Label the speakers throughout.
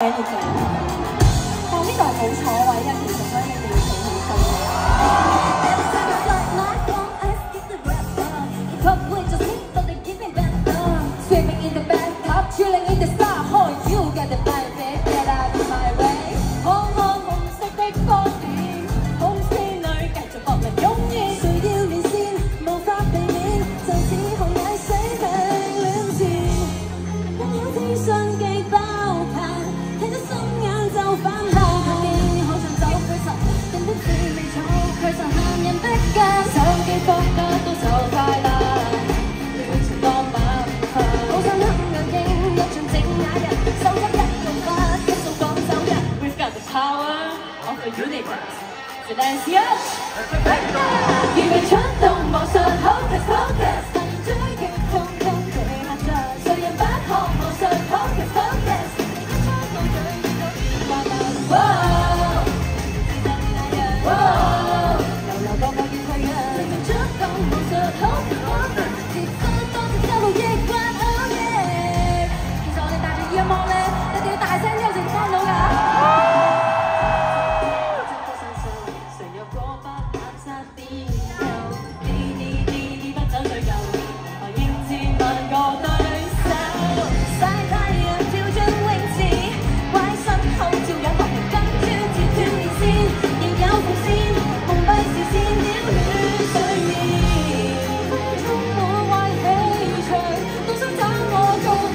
Speaker 1: 但呢度係冇坐位嘅。do their best.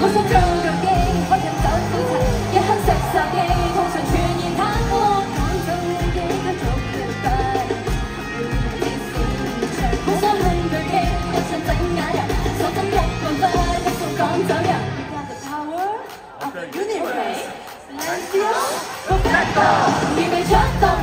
Speaker 1: 我想做遊記，可飲酒小酌，一刻食炸雞，通常全然坦白，講到幾多重要不會跌線長，好想恨對機，一想整啞人，手真一棍不一送趕走人。We got the power of the universe, let's go, go back up，
Speaker 2: 預備出動。